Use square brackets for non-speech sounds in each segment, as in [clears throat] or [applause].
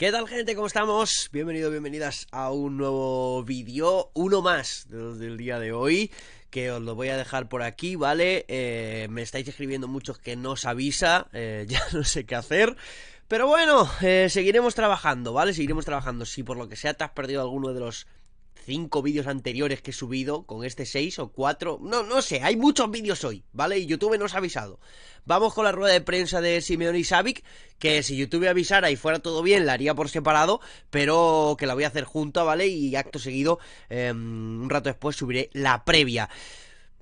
¿Qué tal gente? ¿Cómo estamos? Bienvenidos, bienvenidas a un nuevo vídeo, uno más del día de hoy, que os lo voy a dejar por aquí, ¿vale? Eh, me estáis escribiendo muchos que no os avisa, eh, [laughs] ya no sé qué hacer, pero bueno, eh, seguiremos trabajando, ¿vale? Seguiremos trabajando, si por lo que sea te has perdido alguno de los cinco vídeos anteriores que he subido con este seis o cuatro. No, no sé, hay muchos vídeos hoy, ¿vale? Y YouTube nos ha avisado. Vamos con la rueda de prensa de Simeone y Savic, que si YouTube avisara y fuera todo bien, la haría por separado, pero que la voy a hacer junta, ¿vale? Y acto seguido, em, un rato después subiré la previa.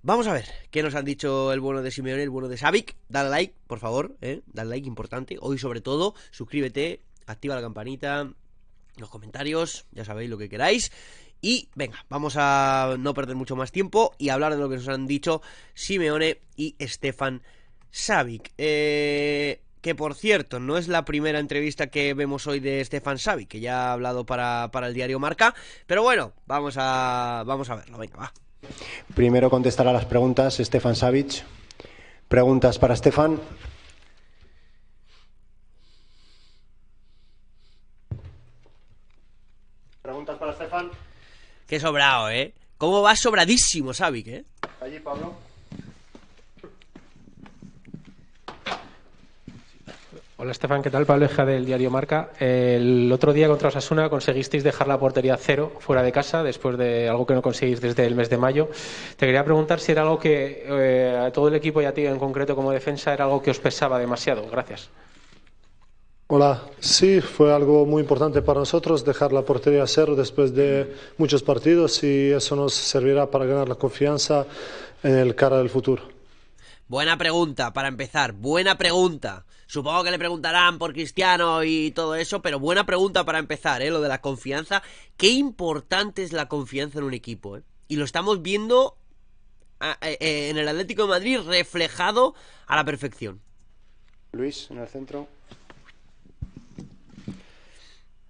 Vamos a ver qué nos han dicho el bueno de Simeone el bueno de Savic. Dale like, por favor, ¿eh? Dale like, importante. Hoy sobre todo, suscríbete, activa la campanita, los comentarios, ya sabéis lo que queráis. Y venga, vamos a no perder mucho más tiempo y hablar de lo que nos han dicho Simeone y Stefan Savic. Eh, que por cierto, no es la primera entrevista que vemos hoy de Stefan Savic, que ya ha hablado para, para el diario Marca. Pero bueno, vamos a, vamos a verlo, venga, va. Primero contestar a las preguntas, Stefan Savic. Preguntas para Stefan. Preguntas para Stefan. Qué sobrado, ¿eh? ¿Cómo va sobradísimo, Savic, eh? Allí, Pablo. Hola Estefan, ¿qué tal? Pablo Eja del diario Marca. El otro día contra Osasuna conseguisteis dejar la portería cero fuera de casa después de algo que no conseguís desde el mes de mayo. Te quería preguntar si era algo que eh, a todo el equipo y a ti en concreto como defensa era algo que os pesaba demasiado. Gracias. Hola, sí, fue algo muy importante para nosotros dejar la portería cero después de muchos partidos y eso nos servirá para ganar la confianza en el cara del futuro. Buena pregunta, para empezar, buena pregunta. Supongo que le preguntarán por Cristiano y todo eso, pero buena pregunta para empezar, ¿eh? Lo de la confianza. Qué importante es la confianza en un equipo, ¿eh? Y lo estamos viendo en el Atlético de Madrid reflejado a la perfección. Luis, en el centro.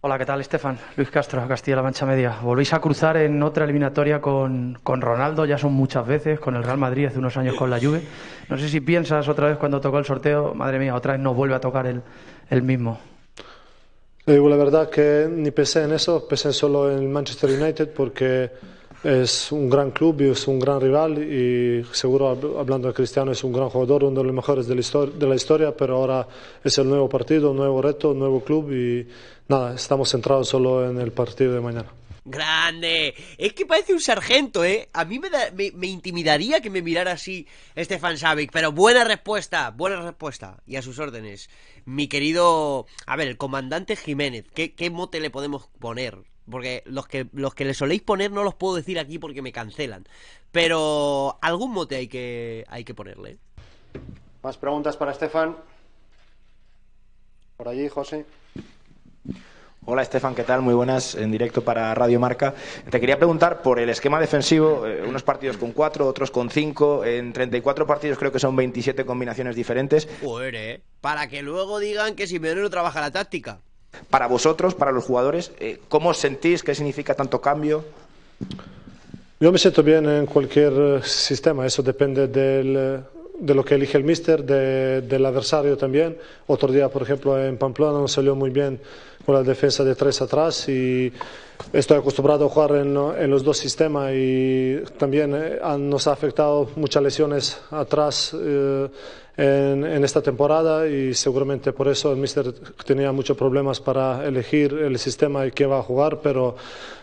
Hola, ¿qué tal, Estefan? Luis Castro, Castilla-La Mancha Media. Volvéis a cruzar en otra eliminatoria con, con, Ronaldo, ya son muchas veces, con el Real Madrid hace unos años con la Juve. No sé si piensas otra vez cuando tocó el sorteo, madre mía, otra vez nos vuelve a tocar el, el mismo. Digo la verdad que ni pensé en eso, pensé solo en Manchester United porque es un gran club y es un gran rival y seguro hablando de Cristiano es un gran jugador, uno de los mejores de la, historia, de la historia, pero ahora es el nuevo partido, nuevo reto, nuevo club y nada, estamos centrados solo en el partido de mañana. Grande. Es que parece un sargento, ¿eh? A mí me, da, me, me, intimidaría que me mirara así Stefan Savic, pero buena respuesta, buena respuesta. Y a sus órdenes. Mi querido... A ver, el comandante Jiménez, ¿qué, qué mote le podemos poner? Porque los que, los que le soléis poner no los puedo decir aquí porque me cancelan. Pero algún mote hay que, hay que ponerle. Más preguntas para Estefan. Por allí, José. Hola Estefan, ¿qué tal? Muy buenas, en directo para Radio Marca. Te quería preguntar por el esquema defensivo, eh, unos partidos con cuatro, otros con cinco, en 34 partidos creo que son 27 combinaciones diferentes. Joder, ¿eh? Para que luego digan que Simeone no trabaja la táctica. Para vosotros, para los jugadores, eh, ¿cómo os sentís? ¿Qué significa tanto cambio? Yo me siento bien en cualquier sistema, eso depende del, de lo que elige el míster, de, del adversario también. Otro día, por ejemplo, en Pamplona nos salió muy bien con la defensa de tres atrás y estoy acostumbrado a jugar en, en los dos sistemas y también eh, nos ha afectado muchas lesiones atrás eh, en, en, esta temporada y seguramente por eso el míster tenía muchos problemas para elegir el sistema y qué va a jugar, pero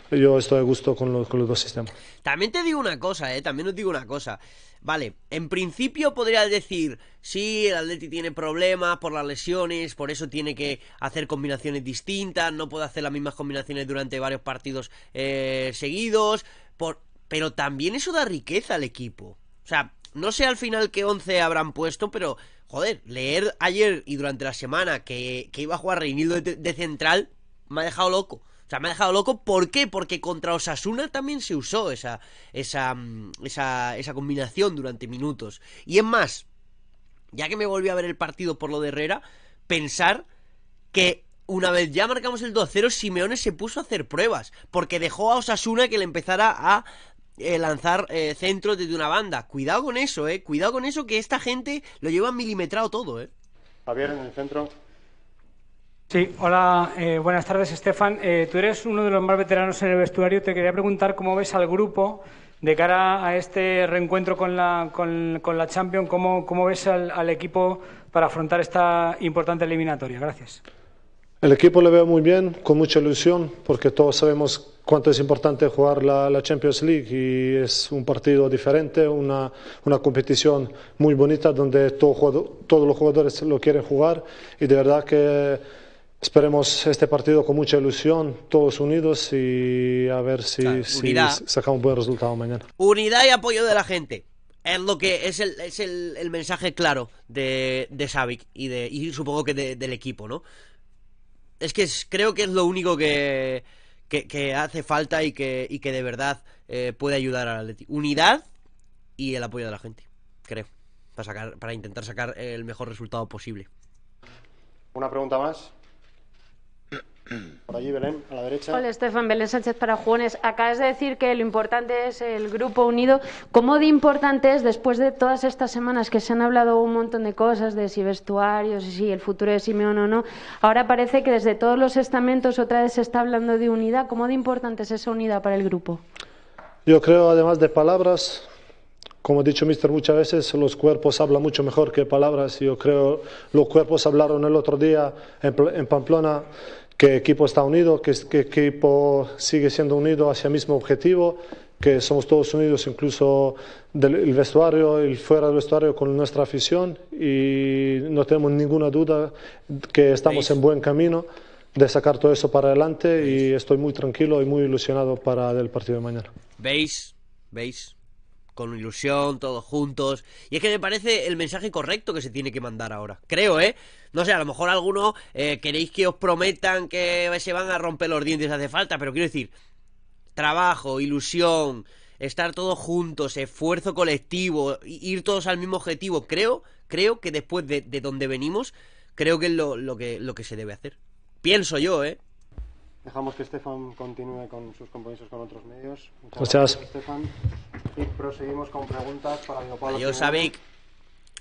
yo estoy a gusto con, lo, con, los dos sistemas. También te digo una cosa, ¿eh? También os digo una cosa. Vale, en principio podrías decir, sí, el Atleti tiene problemas por las lesiones, por eso tiene que hacer combinaciones distintas, no puede hacer las mismas combinaciones durante varios partidos eh, seguidos, por... pero también eso da riqueza al equipo. O sea, no sé al final qué 11 habrán puesto, pero, joder, leer ayer y durante la semana que, que iba a jugar Reinildo de, de central me ha dejado loco. O sea, me ha dejado loco. ¿Por qué? Porque contra Osasuna también se usó esa, esa, esa, esa combinación durante minutos. Y es más, ya que me volví a ver el partido por lo de Herrera, pensar que una vez ya marcamos el 2-0, Simeone se puso a hacer pruebas. Porque dejó a Osasuna que le empezara a eh, lanzar eh, centros desde una banda. Cuidado con eso, eh. Cuidado con eso que esta gente lo lleva milimetrado todo, eh. Javier en el centro. Sí, hola, eh, buenas tardes, Estefan. Eh, tú eres uno de los más veteranos en el vestuario. Te quería preguntar cómo ves al grupo de cara a este reencuentro con la, con, la Champions. ¿Cómo, cómo ves al, al, equipo para afrontar esta importante eliminatoria? Gracias. El equipo le veo muy bien, con mucha ilusión, porque todos sabemos cuánto es importante jugar la, la Champions League y es un partido diferente, una, una competición muy bonita donde todo, todos los jugadores lo quieren jugar y de verdad que esperemos este partido con mucha ilusión, todos unidos y a ver si, si sacamos un buen resultado mañana. Unidad y apoyo de la gente. Es lo que es el, es el, el mensaje claro de, de Savic y, de, y supongo que de, del equipo, ¿no? es que creo que es lo único que, que, hace falta y que, y que de verdad eh, puede ayudar al Atleti. Unidad y el apoyo de la gente, creo, para, sacar, para intentar sacar el mejor resultado posible. Una pregunta más. Por allí, Belén, a la derecha. Hola, Estefan Belén Sánchez para Jugones. Acabas de decir que lo importante es el grupo unido. ¿Cómo de importante es, después de todas estas semanas que se han hablado un montón de cosas, de si vestuarios, y si el futuro de Simeón o no, ahora parece que desde todos los estamentos otra vez se está hablando de unidad. ¿Cómo de importante es esa unidad para el grupo? Yo creo, además de palabras, como ha dicho Mister muchas veces, los cuerpos hablan mucho mejor que palabras. Yo creo los cuerpos hablaron el otro día en Pamplona que equipo está unido, que, que equipo sigue siendo unido hacia el mismo objetivo, que somos todos unidos incluso del vestuario y fuera del vestuario con nuestra afición y no tenemos ninguna duda que estamos en buen camino de sacar todo eso para adelante y estoy muy tranquilo y muy ilusionado para el partido de mañana. ¿Veis? ¿Veis? Con ilusión, todos juntos. Y es que me parece el mensaje correcto que se tiene que mandar ahora. Creo, ¿eh? No sé, a lo mejor algunos eh, queréis que os prometan que se van a romper los dientes hace falta, pero quiero decir, trabajo, ilusión, estar todos juntos, esfuerzo colectivo, ir todos al mismo objetivo. Creo, creo que después de, donde venimos, creo que es lo, lo, que, lo que se debe hacer. Pienso yo, ¿eh? Dejamos que Estefan continúe con sus compromisos con otros medios. Muchas gracias, Estefan. Y proseguimos con preguntas para Pablo. Adiós, Avic.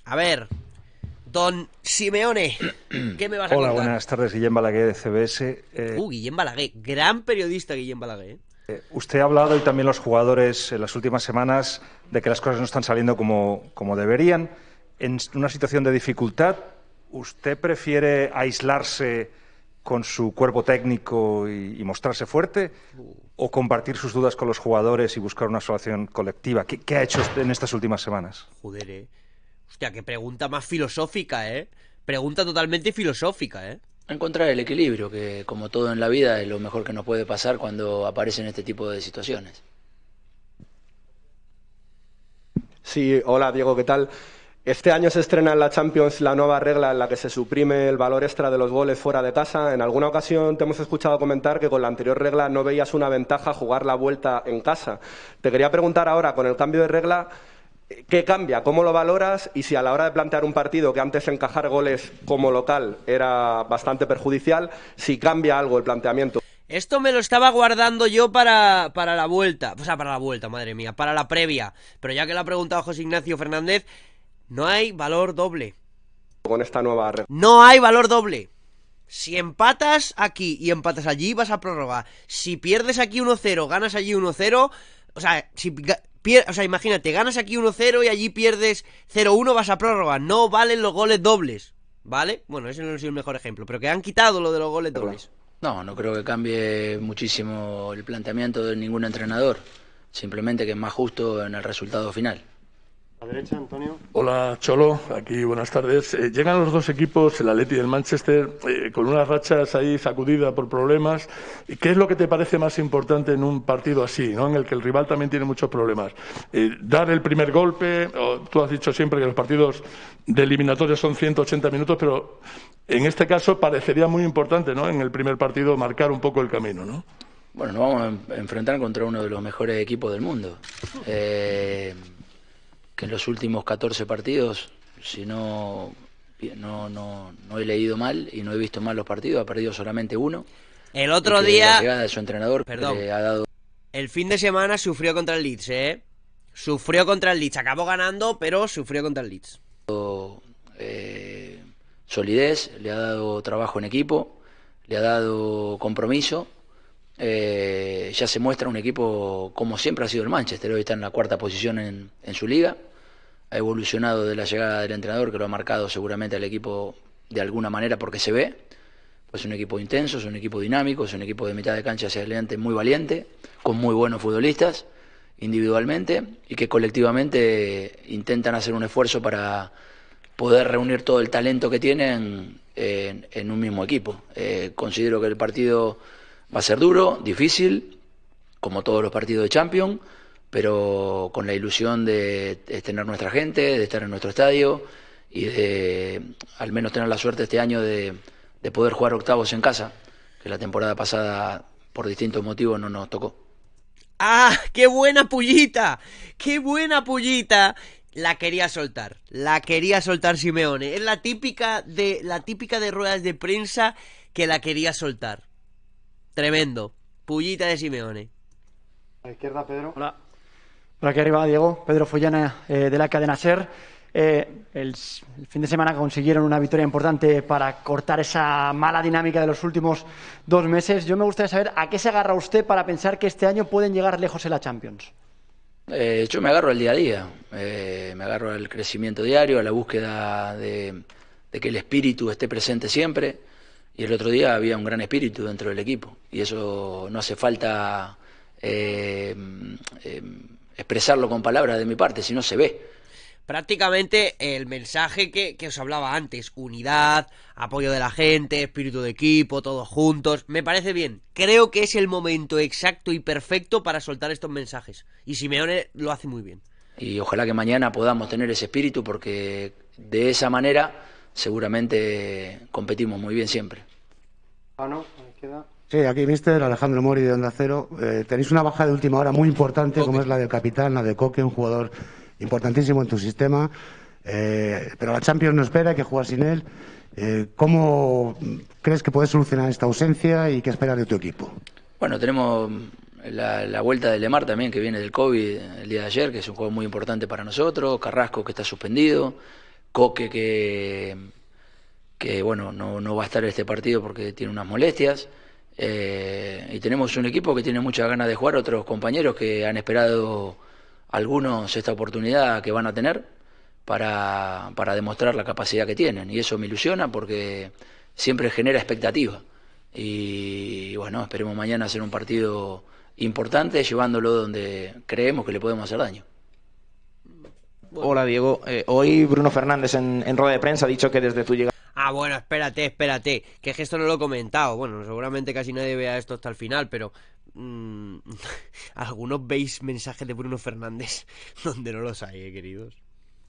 A ver, don Simeone, ¿qué me vas a Hola, buenas tardes, Guillem Balaguer de CBS. Eh, uh, Guillem Balaguer, gran periodista Guillem Balaguer. ¿eh? Eh, usted ha hablado y también los jugadores en las últimas semanas de que las cosas no están saliendo como, como deberían. En una situación de dificultad, ¿usted prefiere aislarse con su cuerpo técnico y, mostrarse fuerte? ¿O compartir sus dudas con los jugadores y buscar una solución colectiva? ¿Qué, ha hecho en estas últimas semanas? Joder, eh. Hostia, qué pregunta más filosófica, ¿eh? Pregunta totalmente filosófica, ¿eh? Encontrar el equilibrio, que como todo en la vida es lo mejor que nos puede pasar cuando aparecen este tipo de situaciones. Sí, hola Diego, ¿qué tal? Este año se estrena en la Champions la nueva regla en la que se suprime el valor extra de los goles fuera de casa. En alguna ocasión te hemos escuchado comentar que con la anterior regla no veías una ventaja jugar la vuelta en casa. Te quería preguntar ahora, con el cambio de regla, ¿qué cambia? ¿Cómo lo valoras? Y si a la hora de plantear un partido que antes encajar goles como local era bastante perjudicial, si cambia algo el planteamiento. Esto me lo estaba guardando yo para, para la vuelta. O sea, para la vuelta, madre mía, para la previa. Pero ya que lo ha preguntado José Ignacio Fernández, no hay valor doble. Con esta nueva No hay valor doble. Si empatas aquí y empatas allí, vas a prórroga. Si pierdes aquí 1-0, ganas allí 1-0. O sea, si o sea, imagínate, ganas aquí 1-0 y allí pierdes 0-1, vas a prórroga. No valen los goles dobles. ¿Vale? Bueno, ese no es el mejor ejemplo, pero que han quitado lo de los goles dobles. No, no creo que cambie muchísimo el planteamiento de ningún entrenador. Simplemente que es más justo en el resultado final derecha, Antonio. Hola, Cholo. Aquí, buenas tardes. Eh, llegan los dos equipos, el Atleti y el Manchester, eh, con unas rachas ahí sacudidas por problemas. ¿Qué es lo que te parece más importante en un partido así, ¿no? en el que el rival también tiene muchos problemas? Eh, ¿Dar el primer golpe? tú has dicho siempre que los partidos de eliminatorios son 180 minutos, pero en este caso parecería muy importante, ¿no? En el primer partido marcar un poco el camino, ¿no? Bueno, nos vamos a enfrentar contra uno de los mejores equipos del mundo. Eh, que en los últimos 14 partidos, si no, no, no, he leído mal y no he visto mal los partidos, ha perdido solamente uno. El otro día... La llegada de su entrenador perdón, ha dado... El fin de semana sufrió contra el Leeds, ¿eh? Sufrió contra el Leeds, acabó ganando, pero sufrió contra el Leeds. Eh, solidez, le ha dado trabajo en equipo le ha dado compromiso. Eh, ya se muestra un equipo como siempre ha sido el Manchester, hoy está en la cuarta posición en, su liga, ha evolucionado de la llegada del entrenador que lo ha marcado seguramente al equipo de alguna manera porque se ve, pues es un equipo intenso, es un equipo dinámico, es un equipo de mitad de cancha hacia adelante muy valiente, con muy buenos futbolistas individualmente y que colectivamente intentan hacer un esfuerzo para poder reunir todo el talento que tienen en, en un mismo equipo. Eh, considero que el partido va a ser duro, difícil, como todos los partidos de Champions, pero con la ilusión de, tener nuestra gente, de estar en nuestro estadio y de al menos tener la suerte este año de, de poder jugar octavos en casa, que la temporada pasada por distintos motivos no nos tocó. ¡Ah! ¡Qué buena pullita! ¡Qué buena pullita! La quería soltar. La quería soltar Simeone. Es la típica de. La típica de ruedas de prensa que la quería soltar. Tremendo. Pullita de Simeone. A la izquierda, Pedro. Hola. Por aquí arriba, Diego. Pedro Follana, eh, de la cadena SER. Eh, el, el, fin de semana consiguieron una victoria importante para cortar esa mala dinámica de los últimos dos meses. Yo me gustaría saber a qué se agarra usted para pensar que este año pueden llegar lejos en la Champions. Eh, yo me agarro al día a día, eh, me agarro al crecimiento diario, a la búsqueda de, de, que el espíritu esté presente siempre. Y el otro día había un gran espíritu dentro del equipo. Y eso no hace falta eh, expresarlo con palabras de mi parte, sino se ve prácticamente el mensaje que, que, os hablaba antes, unidad, apoyo de la gente, espíritu de equipo, todos juntos, me parece bien. Creo que es el momento exacto y perfecto para soltar estos mensajes. Y Simeone lo hace muy bien. Y ojalá que mañana podamos tener ese espíritu porque de esa manera seguramente competimos muy bien siempre. Ah, no, queda... Sí, aquí, mister Alejandro Mori de Onda Cero. Eh, tenéis una baja de última hora muy importante, Coque. como es la del capitán, la de Coque, un jugador importantísimo en tu sistema, eh, pero la Champions no espera, hay que jugar sin él. Eh, ¿Cómo crees que puedes solucionar esta ausencia y qué esperas de tu equipo? Bueno, tenemos la, la, vuelta de Lemar también, que viene del COVID el día de ayer, que es un juego muy importante para nosotros, Carrasco que está suspendido, Coque que, que bueno, no, no va a estar este partido porque tiene unas molestias. Eh, y tenemos un equipo que tiene muchas ganas de jugar, otros compañeros que han esperado algunos esta oportunidad que van a tener para, para, demostrar la capacidad que tienen. Y eso me ilusiona porque siempre genera expectativa. Y bueno, esperemos mañana hacer un partido importante, llevándolo donde creemos que le podemos hacer daño. Hola Diego, eh, hoy Bruno Fernández en, en, rueda de prensa ha dicho que desde tu llegada... Ah, bueno, espérate, espérate, que esto no lo he comentado. Bueno, seguramente casi nadie vea esto hasta el final, pero mmm, [laughs] algunos veis mensajes de Bruno Fernández [laughs] donde no los hay, eh, queridos.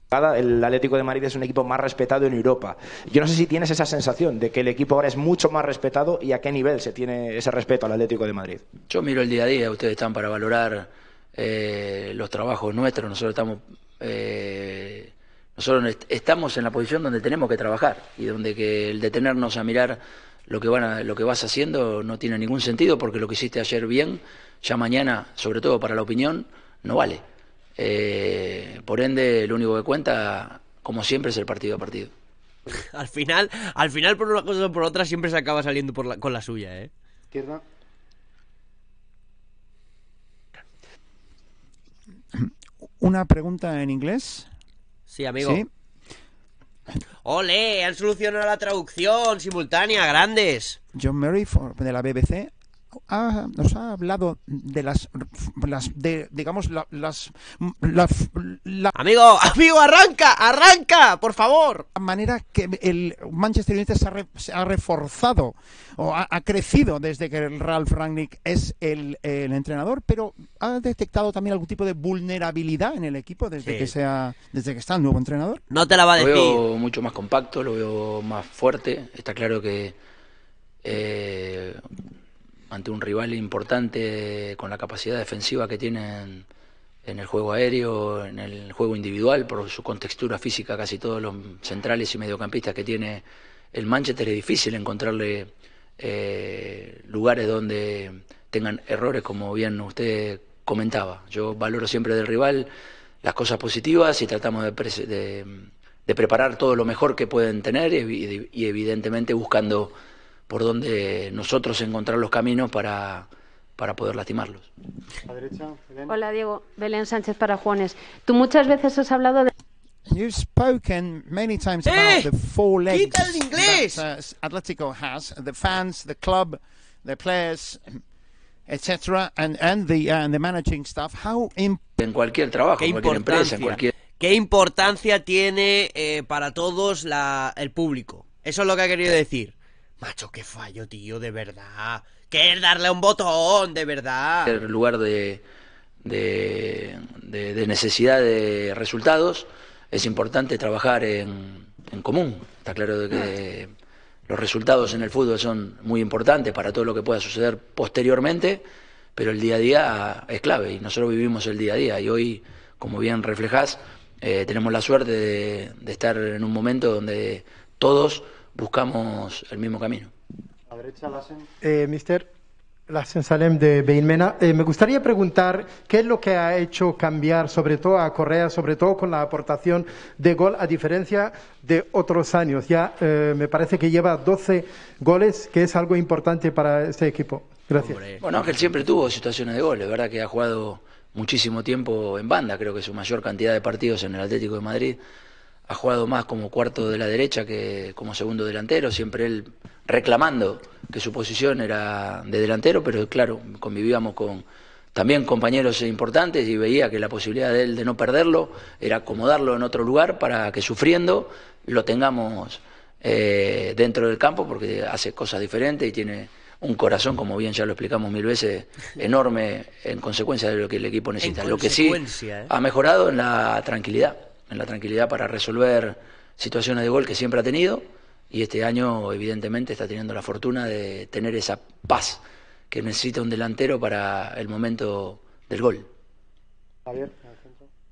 El Atlético de Madrid es un equipo más respetado en Europa. Yo no sé si tienes esa sensación de que el equipo ahora es mucho más respetado y a qué nivel se tiene ese respeto al Atlético de Madrid. Yo miro el día a día, ustedes están para valorar eh, los trabajos nuestros, nosotros estamos eh, nosotros estamos en la posición donde tenemos que trabajar y donde que el detenernos a mirar lo que, van a, lo que vas haciendo no tiene ningún sentido porque lo que hiciste ayer bien, ya mañana, sobre todo para la opinión, no vale. Eh, por ende, lo único que cuenta, como siempre, es el partido a partido. [laughs] al final, al final por una cosa o por otra siempre se acaba saliendo por la, con la suya, ¿eh? Izquierda. [clears throat] Una pregunta en inglés. Sí, amigo. ¿Sí? ¡Ole! Han solucionado la traducción simultánea, grandes. John Murray de la BBC ha, nos ha hablado de las, las de, digamos, la, las... La, la, amigo, amigo, arranca, arranca, por favor. La manera que el Manchester United se ha, re, se ha reforzado o ha, ha, crecido desde que Ralph Rangnick es el, el, entrenador, pero ha detectado también algún tipo de vulnerabilidad en el equipo desde sí. que sea, desde que está el nuevo entrenador. No te la va a decir. Lo veo mucho más compacto, lo veo más fuerte. Está claro que eh, ante un rival importante con la capacidad defensiva que tienen en el juego aéreo, en el juego individual, por su contextura física, casi todos los centrales y mediocampistas que tiene el Manchester, es difícil encontrarle eh, lugares donde tengan errores, como bien usted comentaba. Yo valoro siempre del rival las cosas positivas y tratamos de, preparar todo lo mejor que pueden tener y evidentemente buscando por dónde nosotros encontrar los caminos para, para poder lastimarlos. A derecha, Belén. Hola Diego, Belén Sánchez para Juanes. Tú muchas veces has hablado de You've spoken many times ¡Eh! about the four legs ¡Quita el inglés! that uh, Atletico has: the fans, the club, the players, etc., and and the uh, and the managing staff. How En cualquier trabajo, qué en cualquier empresa, en cualquier... qué importancia tiene eh, para todos la, el público. Eso es lo que ha querido decir. Macho, qué fallo, tío, de verdad. Que darle un botón, de verdad. lugar de, de, de- necesidad de resultados, es importante trabajar en, en común. Está claro de que los resultados en el fútbol son muy importantes para todo lo que pueda suceder posteriormente, pero el día a día es clave y nosotros vivimos el día a día. Y hoy, como bien reflejás, eh, tenemos la suerte de estar en un momento donde todos buscamos el mismo camino. A la derecha, Lassen. Eh, mister Lassen Salem de Beinmena, eh, me gustaría preguntar qué es lo que ha hecho cambiar, sobre todo a Correa, sobre todo con la aportación de gol, a diferencia de otros años. Ya eh, me parece que lleva 12 goles, que es algo importante para este equipo. Gracias. Bueno, Ángel siempre tuvo situaciones de gol, es verdad que ha jugado muchísimo tiempo en banda, creo que su mayor cantidad de partidos en el Atlético de Madrid. Ha jugado más como cuarto de la derecha que como segundo delantero, siempre él reclamando que su posición era de delantero, pero claro, convivíamos con también compañeros importantes y veía que la posibilidad de él de no perderlo era acomodarlo en otro lugar para que sufriendo lo tengamos eh, dentro del campo porque hace cosas diferentes y tiene un corazón, como bien ya lo explicamos mil veces, [laughs] enorme en consecuencia de lo que el equipo necesita. Lo que sí ¿eh? ha mejorado en la tranquilidad, en la tranquilidad para resolver situaciones de gol que siempre ha tenido y este año evidentemente está teniendo la fortuna de tener esa paz que necesita un delantero para el momento del gol. Javier.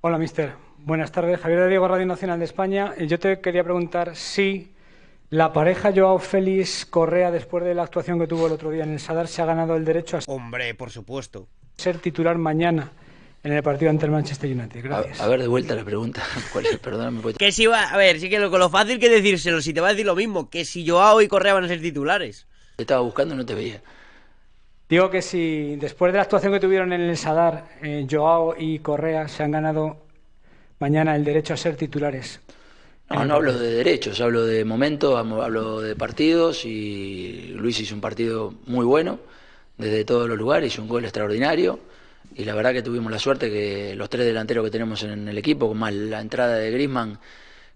Hola, mister. Buenas tardes. Javier de Diego, Radio Nacional de España. Eh, Yo te quería preguntar si la pareja Joao Félix Correa, después de la actuación que tuvo el otro día en el Sadar, se ha ganado el derecho a Hombre, por supuesto. ser titular mañana en el partido ante el Manchester United. Gracias. A, a ver, de vuelta la pregunta. [laughs] ¿Cuál es? Perdóname. pues- Que si va, a ver, sí que lo, con lo fácil que decírselo, si te va a decir lo mismo, que si Joao y Correa van a ser titulares. Te estaba buscando y no te veía. Digo que si después de la actuación que tuvieron en el Sadar, eh, Joao y Correa se han ganado mañana el derecho a ser titulares. No, no hablo de derechos, hablo de momentos, hablo hablo de partidos y Luis hizo un partido muy bueno desde todos los lugares, hizo un gol extraordinario y la verdad que tuvimos la suerte que los tres delanteros que tenemos en el equipo, más la entrada de Griezmann,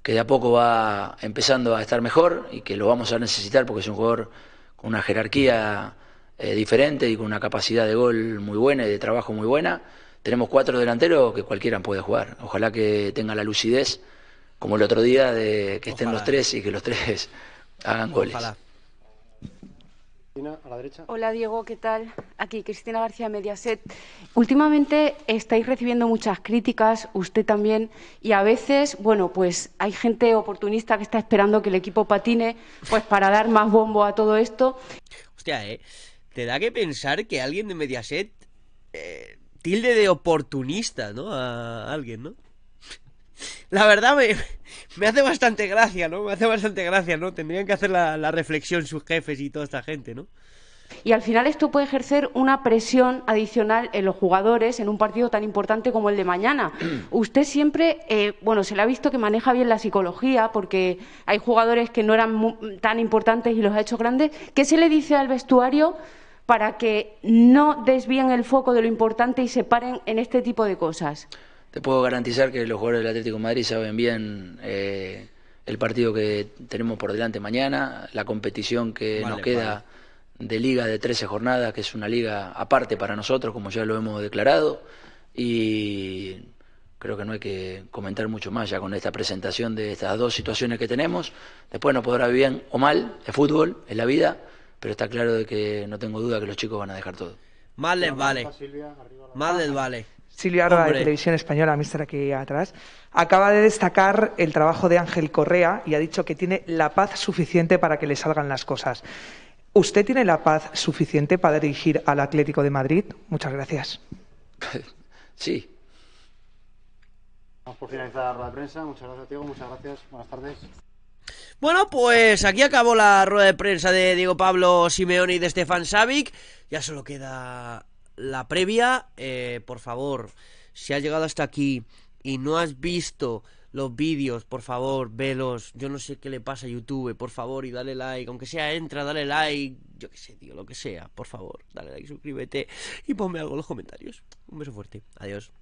que de a poco va empezando a estar mejor y que lo vamos a necesitar porque es un jugador con una jerarquía eh, diferente y con una capacidad de gol muy buena y de trabajo muy buena. Tenemos cuatro delanteros que cualquiera puede jugar. Ojalá que tenga la lucidez, como el otro día, de que estén Ojalá. los tres y que los tres [laughs] hagan goles. Ojalá. Cristina, a la derecha. Hola Diego, ¿qué tal? Aquí Cristina García Mediaset. Últimamente estáis recibiendo muchas críticas, usted también, y a veces, bueno, pues hay gente oportunista que está esperando que el equipo patine, pues para dar más bombo a todo esto. Hostia, eh. Te da que pensar que alguien de Mediaset eh, tilde de oportunista, ¿no? A alguien, ¿no? La verdad me, me hace bastante gracia, ¿no? Me hace bastante gracia, ¿no? Tendrían que hacer la, la reflexión sus jefes y toda esta gente, ¿no? Y al final esto puede ejercer una presión adicional en los jugadores en un partido tan importante como el de mañana. [clears throat] Usted siempre, eh, bueno, se le ha visto que maneja bien la psicología porque hay jugadores que no eran tan importantes y los ha hecho grandes. ¿Qué se le dice al vestuario para que no desvíen el foco de lo importante y se paren en este tipo de cosas? Te puedo garantizar que los jugadores del Atlético de Madrid saben bien eh, el partido que tenemos por delante mañana, la competición que Vale, nos queda de liga de 13 jornadas, que es una liga aparte para nosotros, como ya lo hemos declarado, y creo que no hay que comentar mucho más ya con esta presentación de estas dos situaciones que tenemos. Después no podrá bien o mal, es fútbol, es la vida, pero está claro de que no tengo duda que los chicos van a dejar todo. Más les vale. Más les vale. Silvia Arba, de. Televisión Española, mister aquí atrás, acaba de destacar el trabajo de Ángel Correa y ha dicho que tiene la paz suficiente para que le salgan las cosas. ¿Usted tiene la paz suficiente para dirigir al Atlético de Madrid? Muchas gracias. [laughs] Sí, Vamos por finalizar la prensa. Muchas gracias, Diego. Muchas gracias. Buenas tardes. Bueno, pues aquí acabó la rueda de prensa de Diego Pablo Simeone y de Stefan Savic. Ya solo queda la previa. Eh, por favor, si has llegado hasta aquí y no has visto los vídeos, por favor, velos. Yo no sé qué le pasa a YouTube, por favor, y dale like. Aunque sea, entra, dale like. Yo qué sé, tío, lo que sea. Por favor, dale like, suscríbete y ponme algo en los comentarios. Un beso fuerte. Adiós.